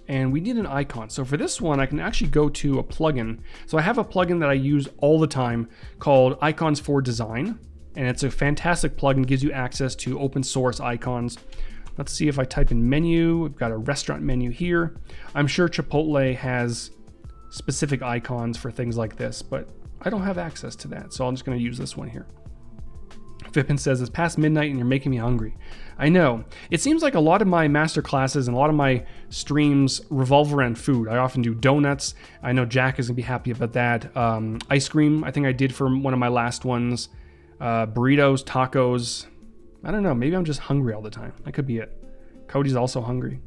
And we need an icon. So for this one, I can actually go to a plugin. So I have a plugin that I use all the time called Icons for Design. And it's a fantastic plugin, gives you access to open source icons. Let's see if I type in menu, we've got a restaurant menu here. I'm sure Chipotle has specific icons for things like this, but I don't have access to that, so I'm just going to use this one here. Vipin says, It's past midnight and you're making me hungry. I know. It seems like a lot of my master classes and a lot of my streams revolve around food. I often do donuts. I know Jack is going to be happy about that. Um, ice cream, I think I did for one of my last ones. Uh, burritos, tacos. I don't know. Maybe I'm just hungry all the time. That could be it. Cody's also hungry.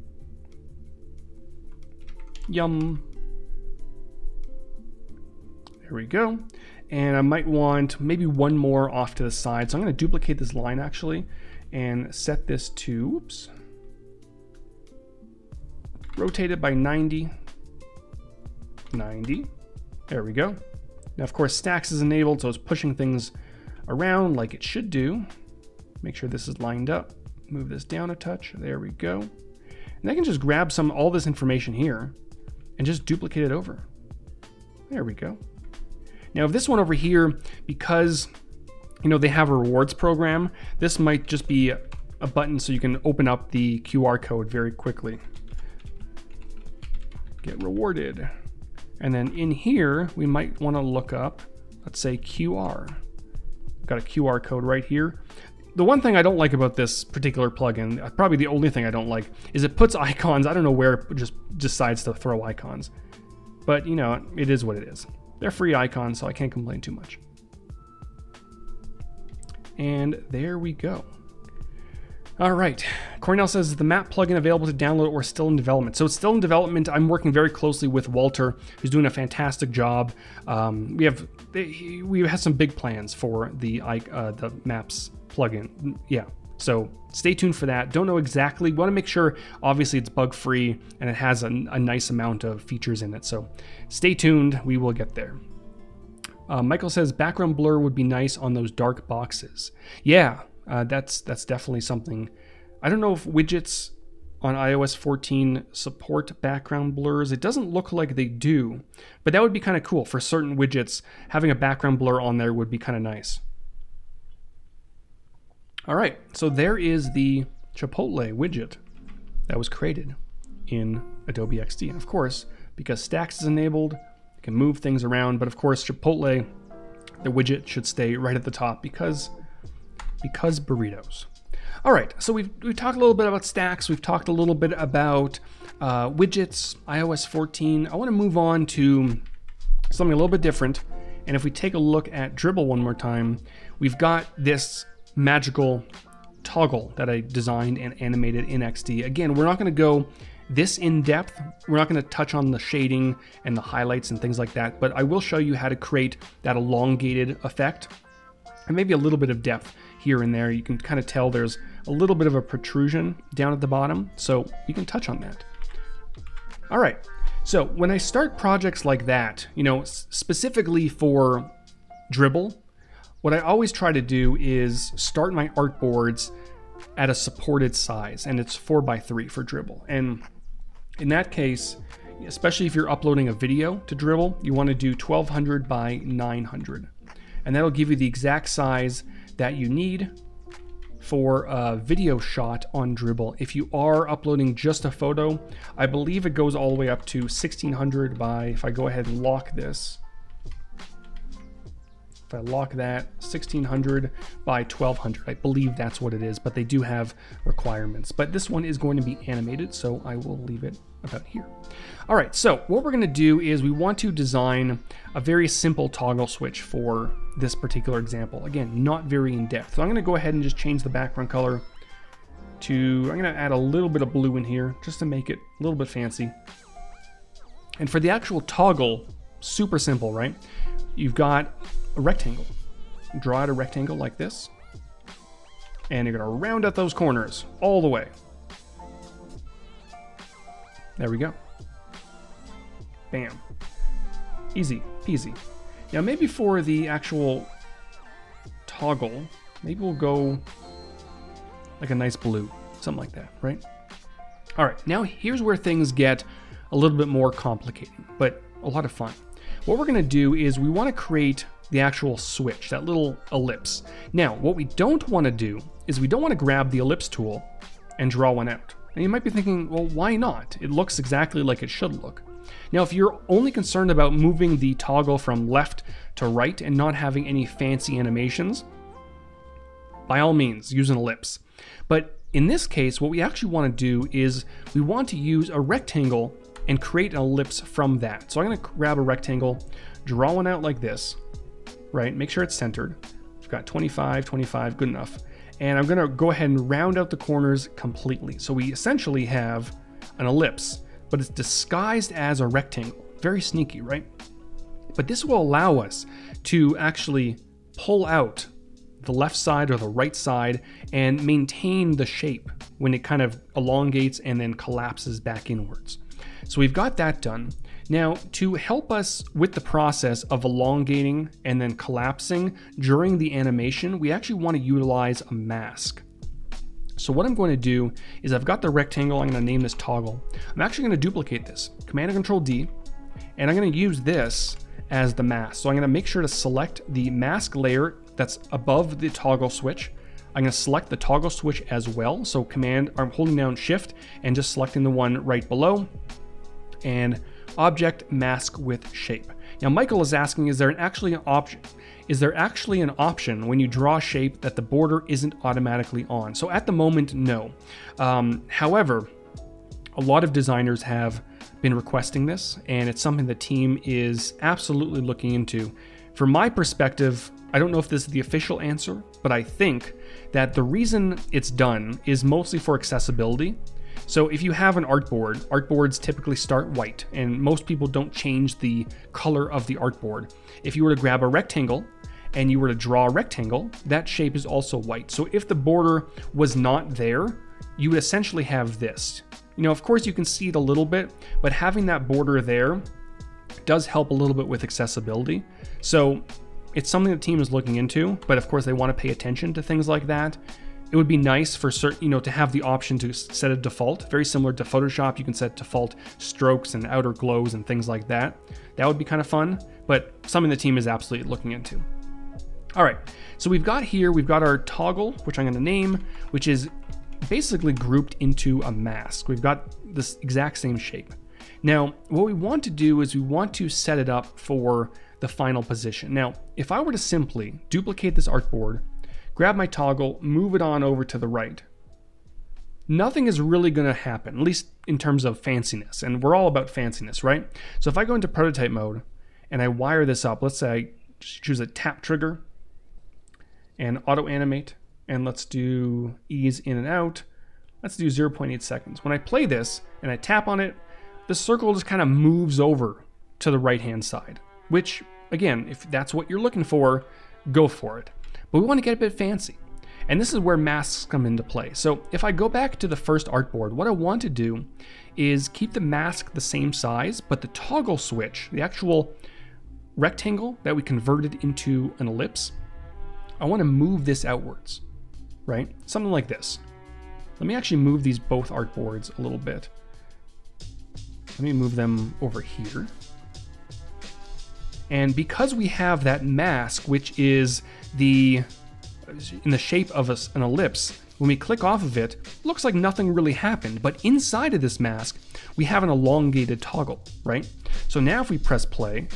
Yum. There we go. And I might want maybe one more off to the side. So I'm going to duplicate this line actually and set this to, oops, rotate it by 90. 90. There we go. Now, of course, stacks is enabled, so it's pushing things around like it should do. Make sure this is lined up. Move this down a touch. There we go. And I can just grab some all this information here and just duplicate it over. There we go. Now, if this one over here, because you know they have a rewards program, this might just be a button so you can open up the QR code very quickly. Get rewarded. And then in here, we might want to look up, let's say QR. Got a QR code right here. The one thing I don't like about this particular plugin, uh, probably the only thing I don't like, is it puts icons. I don't know where it just decides to throw icons. But, you know, it is what it is. They're free icons, so I can't complain too much. And there we go. All right. Cornell says the map plugin available to download or still in development. So it's still in development. I'm working very closely with Walter, who's doing a fantastic job. Um, we have we have some big plans for the uh, the maps plugin. Yeah. So stay tuned for that. Don't know exactly. Want to make sure, obviously, it's bug free and it has a, a, nice amount of features in it. So stay tuned. We will get there. Uh, Michael says background blur would be nice on those dark boxes. Yeah, uh, that's that's definitely something. I don't know if widgets on iOS 14 support background blurs. It doesn't look like they do, but that would be kind of cool for certain widgets. Having a background blur on there would be kind of nice. All right, so there is the Chipotle widget that was created in Adobe XD. And of course, because Stacks is enabled, you can move things around. But of course, Chipotle, the widget should stay right at the top because because burritos. All right, so we've, we've talked a little bit about stacks. We've talked a little bit about uh, widgets, iOS 14. I want to move on to something a little bit different. And if we take a look at Dribbble one more time, we've got this magical toggle that I designed and animated in XD. Again, we're not going to go this in depth. We're not going to touch on the shading and the highlights and things like that, but I will show you how to create that elongated effect and maybe a little bit of depth here and there. You can kind of tell there's a little bit of a protrusion down at the bottom, so you can touch on that. All right, so when I start projects like that, you know, specifically for Dribbble, what I always try to do is start my artboards at a supported size, and it's 4x3 for Dribbble. And in that case, especially if you're uploading a video to Dribbble, you want to do 1200 by 900. And that'll give you the exact size that you need for a video shot on Dribbble. If you are uploading just a photo, I believe it goes all the way up to 1600 by, if I go ahead and lock this, if I lock that, 1600 by 1200. I believe that's what it is, but they do have requirements. But this one is going to be animated, so I will leave it about here. All right, so what we're gonna do is we want to design a very simple toggle switch for this particular example. Again, not very in depth. So I'm gonna go ahead and just change the background color to, I'm gonna add a little bit of blue in here just to make it a little bit fancy. And for the actual toggle, super simple, right? You've got a rectangle. Draw out a rectangle like this. And you're gonna round out those corners all the way. There we go. Bam. Easy peasy. Now maybe for the actual toggle, maybe we'll go like a nice blue, something like that, right? All right, now here's where things get a little bit more complicated, but a lot of fun. What we're gonna do is we wanna create the actual switch, that little ellipse. Now, what we don't wanna do is we don't wanna grab the ellipse tool and draw one out. And you might be thinking, well, why not? It looks exactly like it should look. Now, if you're only concerned about moving the toggle from left to right and not having any fancy animations, by all means, use an ellipse. But in this case, what we actually want to do is we want to use a rectangle and create an ellipse from that. So I'm going to grab a rectangle, draw one out like this, right? Make sure it's centered. We've got 25, 25, good enough and I'm gonna go ahead and round out the corners completely. So we essentially have an ellipse, but it's disguised as a rectangle. Very sneaky, right? But this will allow us to actually pull out the left side or the right side and maintain the shape when it kind of elongates and then collapses back inwards. So we've got that done. Now, to help us with the process of elongating and then collapsing during the animation, we actually want to utilize a mask. So what I'm going to do is I've got the rectangle, I'm going to name this toggle. I'm actually going to duplicate this, Command and Control D, and I'm going to use this as the mask. So I'm going to make sure to select the mask layer that's above the toggle switch. I'm going to select the toggle switch as well. So command, I'm holding down shift and just selecting the one right below and object mask with shape. Now Michael is asking, is there an actually an option? Is there actually an option when you draw shape that the border isn't automatically on? So at the moment, no. Um, however, a lot of designers have been requesting this, and it's something the team is absolutely looking into. From my perspective, I don't know if this is the official answer, but I think that the reason it's done is mostly for accessibility. So if you have an artboard, artboards typically start white, and most people don't change the color of the artboard. If you were to grab a rectangle and you were to draw a rectangle, that shape is also white. So if the border was not there, you would essentially have this. You know, of course you can see it a little bit, but having that border there does help a little bit with accessibility. So it's something the team is looking into, but of course they want to pay attention to things like that. It would be nice for certain, you know, to have the option to set a default, very similar to Photoshop. You can set default strokes and outer glows and things like that. That would be kind of fun, but something the team is absolutely looking into. All right, so we've got here, we've got our toggle, which I'm going to name, which is basically grouped into a mask. We've got this exact same shape. Now, what we want to do is we want to set it up for the final position. Now, if I were to simply duplicate this artboard, grab my toggle, move it on over to the right, nothing is really going to happen, at least in terms of fanciness. And we're all about fanciness, right? So if I go into prototype mode and I wire this up, let's say I choose a tap trigger and auto animate and let's do ease in and out. Let's do 0.8 seconds. When I play this and I tap on it, the circle just kind of moves over to the right hand side, which again, if that's what you're looking for, go for it. But we want to get a bit fancy. And this is where masks come into play. So if I go back to the first artboard, what I want to do is keep the mask the same size, but the toggle switch, the actual rectangle that we converted into an ellipse, I want to move this outwards right? Something like this. Let me actually move these both artboards a little bit. Let me move them over here. And because we have that mask, which is the in the shape of a, an ellipse, when we click off of it, looks like nothing really happened. But inside of this mask, we have an elongated toggle, right? So now if we press play,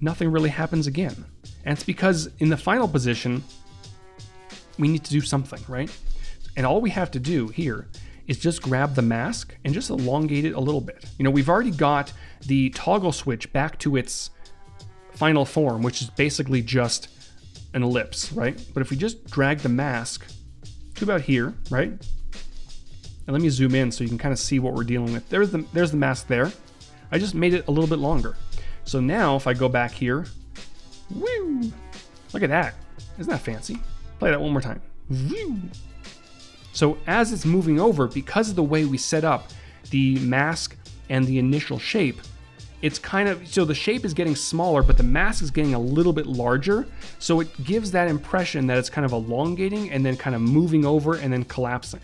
nothing really happens again. And it's because in the final position, we need to do something, right? And all we have to do here is just grab the mask and just elongate it a little bit. You know, we've already got the toggle switch back to its final form, which is basically just an ellipse, right? But if we just drag the mask to about here, right? And let me zoom in so you can kind of see what we're dealing with. There's the, there's the mask there. I just made it a little bit longer. So now if I go back here, woo, look at that. Isn't that fancy? Play that one more time. Woo. So as it's moving over, because of the way we set up the mask and the initial shape, it's kind of so the shape is getting smaller, but the mask is getting a little bit larger. So it gives that impression that it's kind of elongating and then kind of moving over and then collapsing.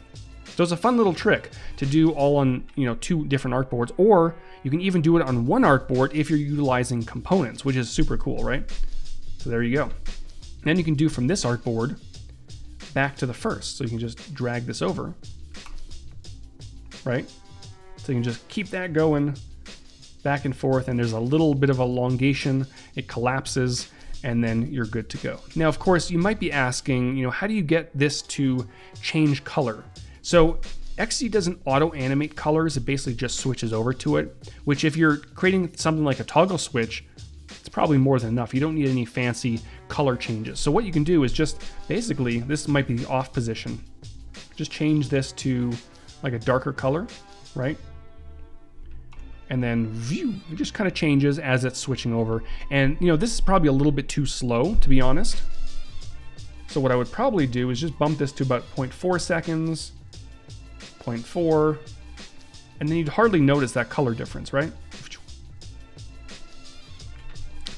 So it's a fun little trick to do all on you know two different artboards, or you can even do it on one artboard if you're utilizing components, which is super cool, right? So there you go. Then you can do from this artboard back to the first. So you can just drag this over, right? So you can just keep that going back and forth and there's a little bit of elongation. It collapses and then you're good to go. Now, of course, you might be asking, you know, how do you get this to change color? So XD doesn't auto animate colors, it basically just switches over to it, which if you're creating something like a toggle switch, it's probably more than enough. You don't need any fancy color changes. So what you can do is just basically, this might be the off position. Just change this to like a darker color, right? And then view, it just kind of changes as it's switching over. And you know, this is probably a little bit too slow, to be honest. So what I would probably do is just bump this to about 0.4 seconds, 0.4, and then you'd hardly notice that color difference, right?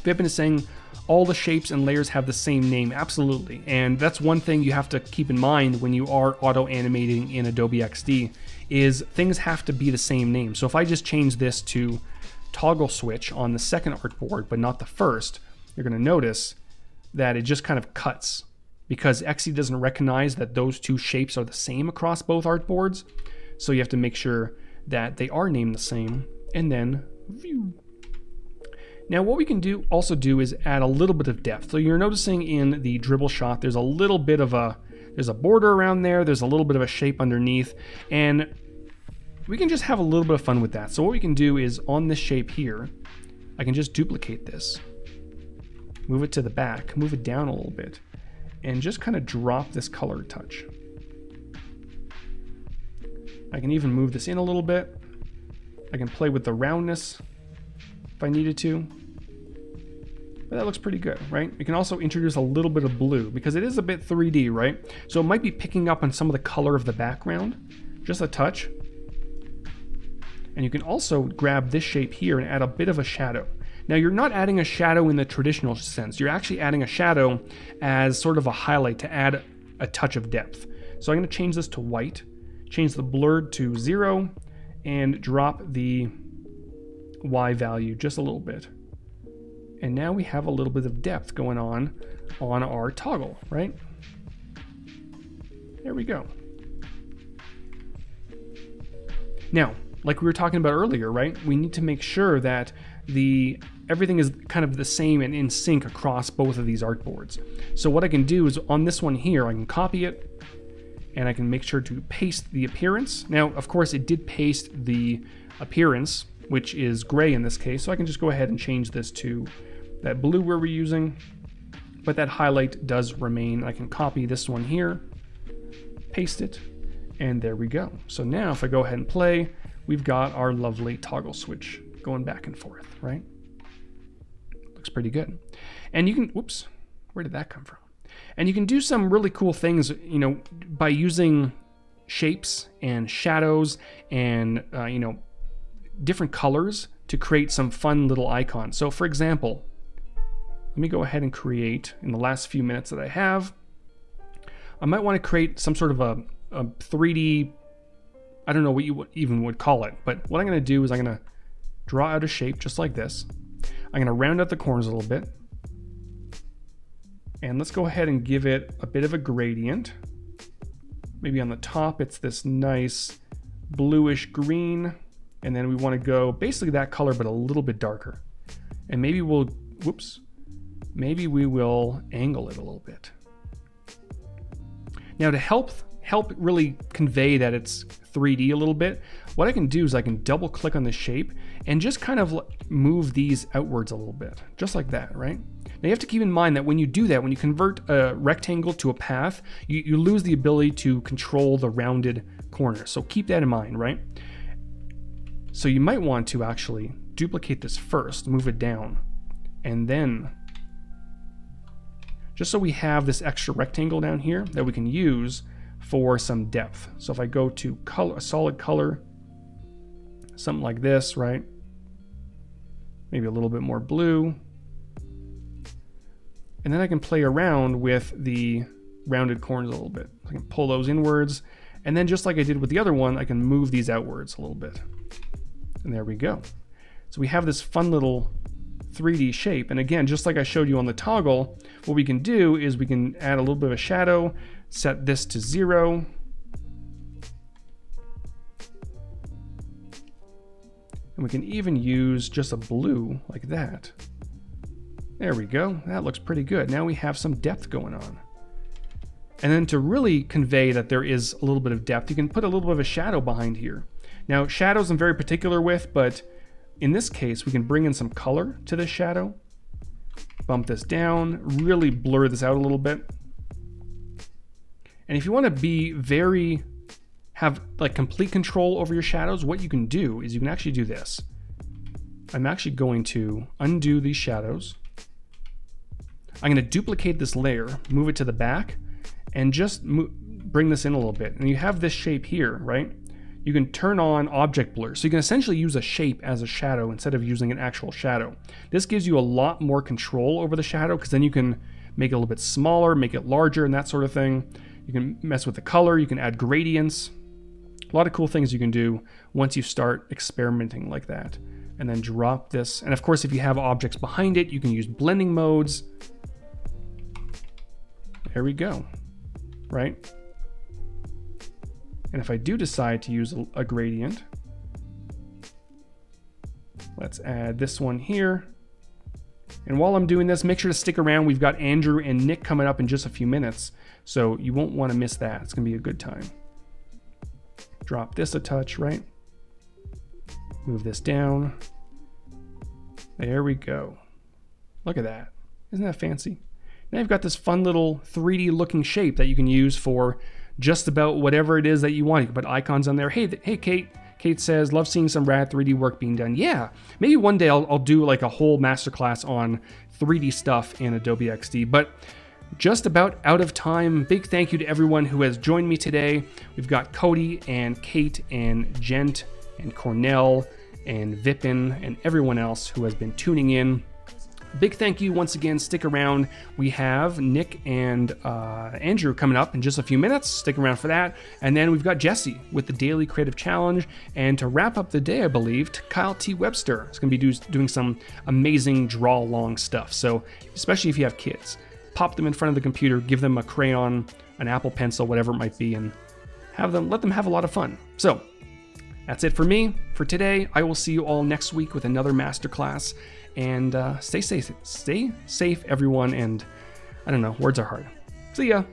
Vipin is saying, all the shapes and layers have the same name, absolutely. And that's one thing you have to keep in mind when you are auto animating in Adobe XD is things have to be the same name. So if I just change this to toggle switch on the second artboard, but not the first, you're gonna notice that it just kind of cuts because XD doesn't recognize that those two shapes are the same across both artboards. So you have to make sure that they are named the same and then view. Now what we can do also do is add a little bit of depth. So you're noticing in the Dribbble shot there's a little bit of a there's a border around there, there's a little bit of a shape underneath, and we can just have a little bit of fun with that. So what we can do is on this shape here, I can just duplicate this, move it to the back, move it down a little bit, and just kind of drop this color touch. I can even move this in a little bit. I can play with the roundness if I needed to. But that looks pretty good, right? We can also introduce a little bit of blue because it is a bit 3D, right? So it might be picking up on some of the color of the background, just a touch. And you can also grab this shape here and add a bit of a shadow. Now you're not adding a shadow in the traditional sense. You're actually adding a shadow as sort of a highlight to add a touch of depth. So I'm going to change this to white, change the blurred to zero, and drop the Y value just a little bit. And now we have a little bit of depth going on on our toggle, right? There we go. Now, like we were talking about earlier, right? We need to make sure that the everything is kind of the same and in sync across both of these artboards. So what I can do is on this one here, I can copy it and I can make sure to paste the appearance. Now, of course, it did paste the appearance, which is gray in this case, so I can just go ahead and change this to that blue we were using, but that highlight does remain. I can copy this one here, paste it, and there we go. So now if I go ahead and play, we've got our lovely toggle switch going back and forth, right? Looks pretty good. And you can, whoops, where did that come from? And you can do some really cool things, you know, by using shapes and shadows and, uh, you know, different colors to create some fun little icons. So for example, let me go ahead and create, in the last few minutes that I have, I might want to create some sort of a, a 3D, I don't know what you even would call it, but what I'm going to do is I'm going to draw out a shape just like this. I'm going to round out the corners a little bit. And let's go ahead and give it a bit of a gradient. Maybe on the top, it's this nice bluish green. And then we want to go basically that color, but a little bit darker. And maybe we'll, whoops, maybe we will angle it a little bit. Now to help help really convey that it's 3D a little bit, what I can do is I can double click on the shape and just kind of move these outwards a little bit, just like that, right? Now you have to keep in mind that when you do that, when you convert a rectangle to a path, you, you lose the ability to control the rounded corners. So keep that in mind, right? So you might want to actually duplicate this first, move it down, and then just so we have this extra rectangle down here that we can use for some depth. So if I go to color, a solid color, something like this, right? Maybe a little bit more blue. And then I can play around with the rounded corners a little bit. I can pull those inwards. And then just like I did with the other one, I can move these outwards a little bit. And there we go. So we have this fun little 3D shape. And again, just like I showed you on the toggle, what we can do is we can add a little bit of a shadow, set this to zero. And we can even use just a blue like that. There we go. That looks pretty good. Now we have some depth going on. And then to really convey that there is a little bit of depth, you can put a little bit of a shadow behind here. Now, shadows I'm very particular with, but in this case, we can bring in some color to this shadow, bump this down, really blur this out a little bit. And if you want to be very, have like complete control over your shadows, what you can do is you can actually do this. I'm actually going to undo these shadows. I'm going to duplicate this layer, move it to the back, and just bring this in a little bit. And you have this shape here, right? You can turn on object blur. So you can essentially use a shape as a shadow instead of using an actual shadow. This gives you a lot more control over the shadow because then you can make it a little bit smaller, make it larger, and that sort of thing. You can mess with the color, you can add gradients. A lot of cool things you can do once you start experimenting like that. And then drop this. And of course, if you have objects behind it, you can use blending modes. There we go, right? And if I do decide to use a, gradient, let's add this one here. And while I'm doing this, make sure to stick around. We've got Andrew and Nick coming up in just a few minutes, so you won't want to miss that. It's going to be a good time. Drop this a touch, right? Move this down. There we go. Look at that. Isn't that fancy? Now you've got this fun little 3D looking shape that you can use for just about whatever it is that you want. You can put icons on there. Hey, hey, Kate. Kate says, love seeing some rad 3D work being done. Yeah, maybe one day I'll, I'll do like a whole masterclass on 3D stuff in Adobe XD. But just about out of time. Big thank you to everyone who has joined me today. We've got Cody and Kate and Gent and Cornell and Vipin and everyone else who has been tuning in. Big thank you once again. Stick around. We have Nick and uh, Andrew coming up in just a few minutes. Stick around for that. And then we've got Jesse with the Daily Creative Challenge. And to wrap up the day, I believe, Kyle T. Webster is going to be do, doing some amazing draw along stuff. So, especially if you have kids, pop them in front of the computer, give them a crayon, an Apple Pencil, whatever it might be, and have them let them have a lot of fun. So, that's it for me for today. I will see you all next week with another masterclass. And uh, stay safe. Stay safe, everyone. And I don't know, words are hard. See ya.